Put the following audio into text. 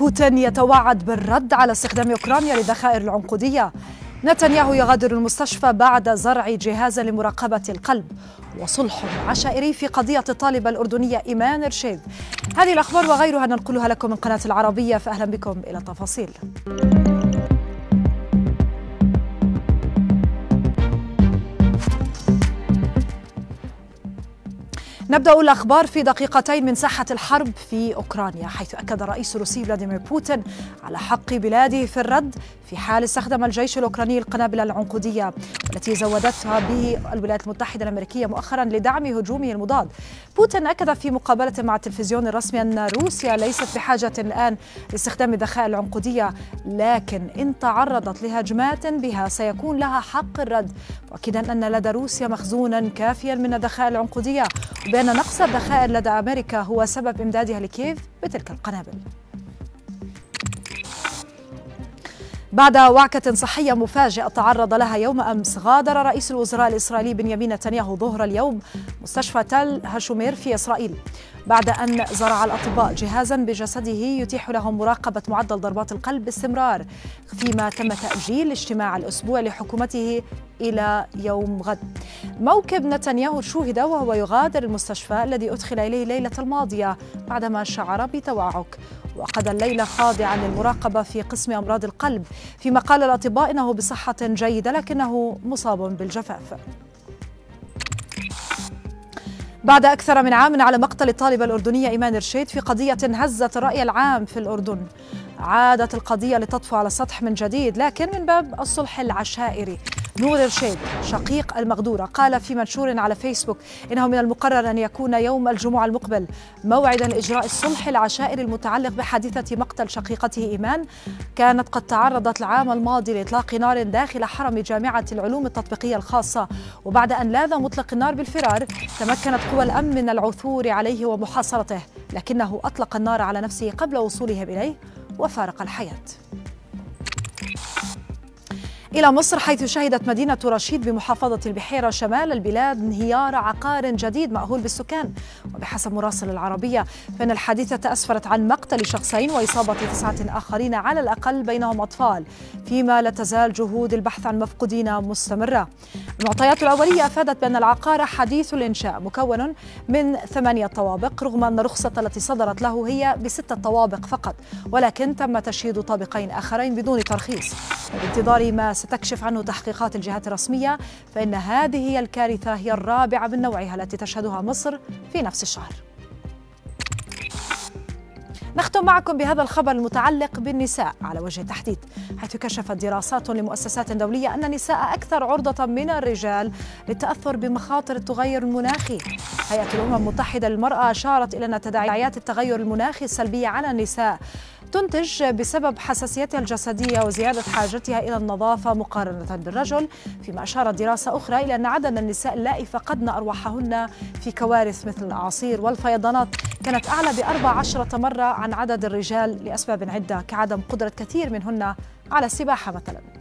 بوتين يتوعد بالرد على استخدام أوكرانيا لذخائر العنقودية. نتنياهو يغادر المستشفى بعد زرع جهاز لمراقبة القلب وصلح عشائري في قضية الطالبة الأردنية إيمان رشيد. هذه الأخبار وغيرها ننقلها لكم من قناة العربية فأهلا بكم إلى التفاصيل. نبدأ الأخبار في دقيقتين من ساحة الحرب في أوكرانيا حيث أكد الرئيس الروسي فلاديمير بوتين على حق بلاده في الرد في حال استخدم الجيش الأوكراني القنابل العنقودية التي زودتها به الولايات المتحدة الأمريكية مؤخرا لدعم هجومه المضاد. بوتين أكد في مقابلة مع التلفزيون الرسمي أن روسيا ليست بحاجة الآن لاستخدام الذخائر العنقودية لكن إن تعرضت لهجمات بها سيكون لها حق الرد. مؤكدا أن لدى روسيا مخزونا كافيا من الذخائر العنقودية وبأن نقص الذخائر لدى أمريكا هو سبب إمدادها لكييف بتلك القنابل. بعد وعكة صحية مفاجئة تعرض لها يوم أمس غادر رئيس الوزراء الإسرائيلي بنيامين نتنياهو ظهر اليوم مستشفى تل هاشومير في إسرائيل بعد أن زرع الأطباء جهازا بجسده يتيح لهم مراقبة معدل ضربات القلب باستمرار فيما تم تأجيل اجتماع الأسبوع لحكومته إلى يوم غد. موكب نتنياهو شوهد وهو يغادر المستشفى الذي أدخل إليه ليلة الماضية بعدما شعر بتوعك. وقد الليلة خاضعا للمراقبة في قسم أمراض القلب فيما قال الأطباء إنه بصحة جيدة لكنه مصاب بالجفاف. بعد أكثر من عام على مقتل الطالبة الأردنية إيمان رشيد في قضية هزت الرأي العام في الأردن. عادت القضية لتطفو على السطح من جديد لكن من باب الصلح العشائري. نور رشيد شقيق المغدورة قال في منشور على فيسبوك إنه من المقرر أن يكون يوم الجمعة المقبل موعدا لإجراء الصلح العشائري المتعلق بحادثة مقتل شقيقته إيمان. كانت قد تعرضت العام الماضي لإطلاق نار داخل حرم جامعة العلوم التطبيقية الخاصة. وبعد أن لاذ مطلق النار بالفرار تمكنت قوى الأمن من العثور عليه ومحاصرته لكنه أطلق النار على نفسه قبل وصولهم إليه وفارق الحياة. إلى مصر حيث شهدت مدينة رشيد بمحافظة البحيرة شمال البلاد انهيار عقار جديد مأهول بالسكان. وبحسب مراسل العربية فإن الحادثة أسفرت عن مقتل شخصين وإصابة تسعة آخرين على الأقل بينهم أطفال فيما لا تزال جهود البحث عن مفقودين مستمرة. المعطيات الأولية أفادت بأن العقار حديث الإنشاء مكون من ثمانية طوابق رغم أن الرخصة التي صدرت له هي بستة طوابق فقط ولكن تم تشييد طابقين آخرين بدون ترخيص. وبانتظار ما ستكشف عنه تحقيقات الجهات الرسمية فإن هذه الكارثة هي الرابعة من نوعها التي تشهدها مصر في نفس الشهر. نختم معكم بهذا الخبر المتعلق بالنساء على وجه التحديد حيث كشفت دراسات لمؤسسات دولية أن النساء أكثر عرضة من الرجال للتأثر بمخاطر التغير المناخي. هيئة الأمم المتحدة للمرأة أشارت إلى أن تداعيات التغير المناخي السلبية على النساء تنتج بسبب حساسيتها الجسدية وزيادة حاجتها إلى النظافة مقارنة بالرجل فيما أشارت دراسة أخرى إلى أن عدد النساء اللائي فقدن أرواحهن في كوارث مثل الأعاصير والفيضانات. كانت أعلى بأربع عشرة مرة عن عدد الرجال لأسباب عدة كعدم قدرة كثير منهن على السباحة مثلاً.